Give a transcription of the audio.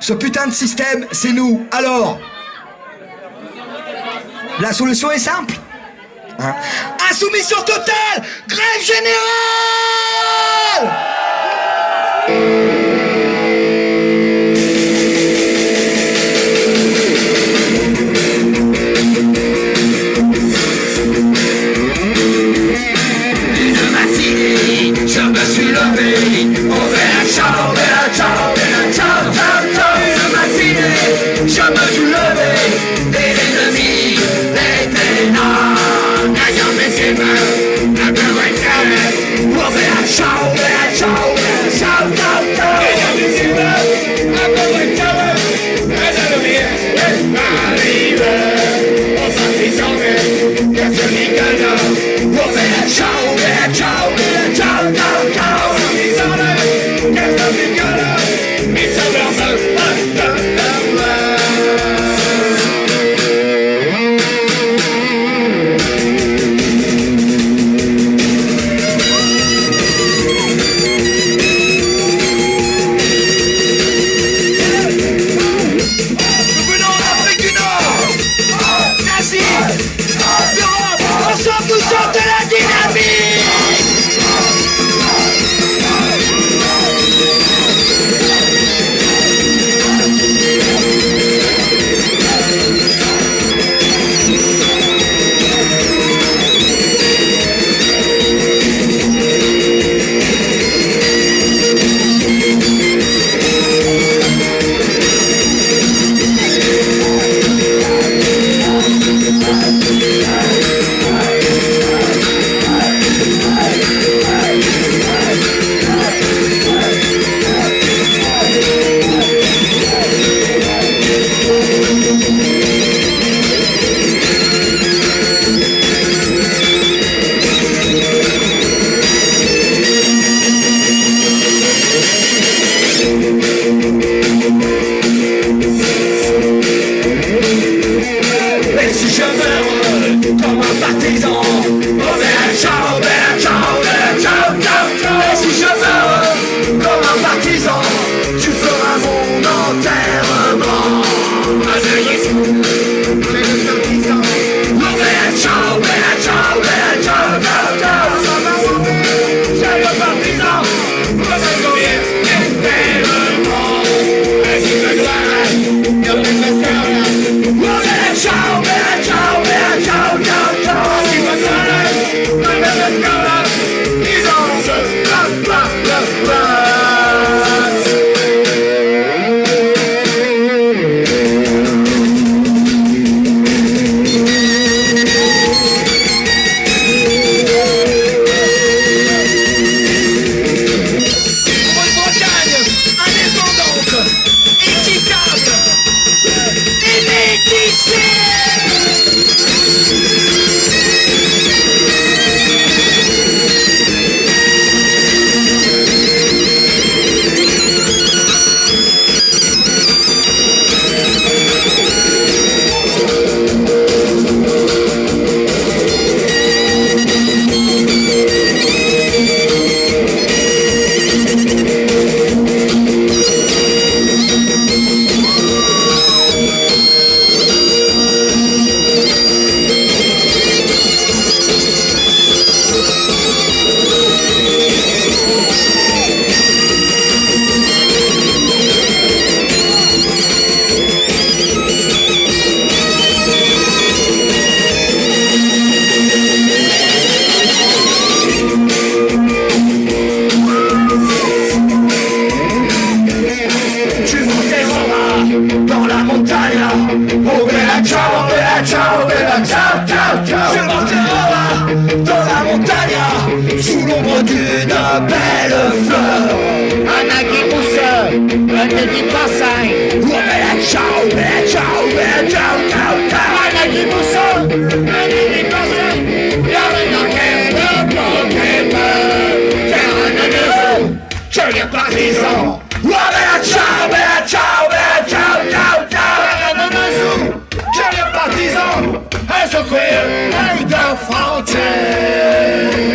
Ce putain de système, c'est nous. Alors, la solution est simple. Hein Insoumission totale Grève générale Maria Ouvrir la ciao, ciao, ciao, ciao, ciao dans la montagne Sous l'ombre d'une belle fleur. Anna qui pousse, ne te dis pas ça la ciao, ouvrir ciao, ouvrir ciao, ciao, ciao Anna qui pousse, ne te dis pas ça fountain.